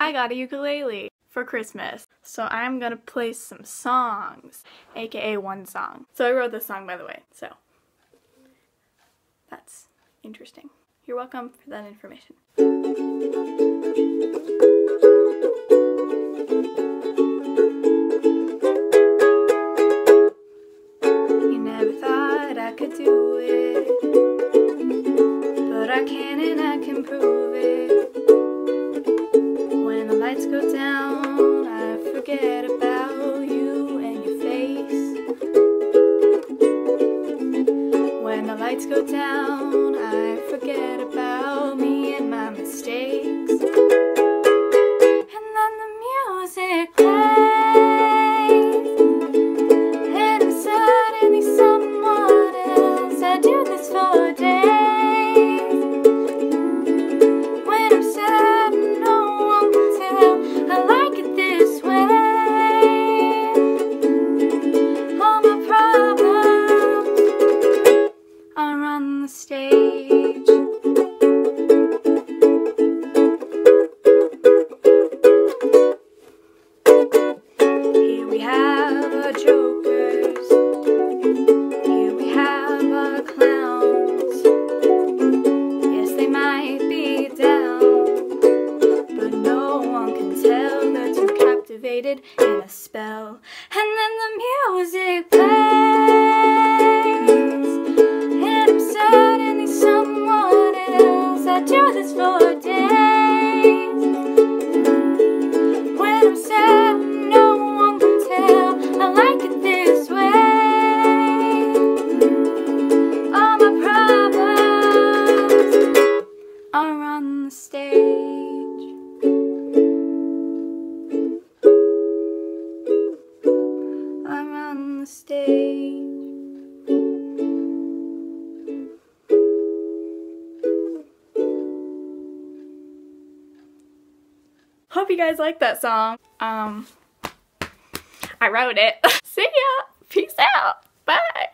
I got a ukulele for Christmas. So I'm gonna play some songs, aka one song. So I wrote this song by the way, so that's interesting. You're welcome for that information. You never thought I could do it, lights go down, I forget about you and your face. When the lights go down, I forget about me and my mistakes. Jokers. Here we have. Yes, they might be down, but no one can tell. They're captivated in a spell. And then the music plays, and I'm suddenly someone else. I do this for stage. Hope you guys like that song. Um, I wrote it. See ya. Peace out. Bye.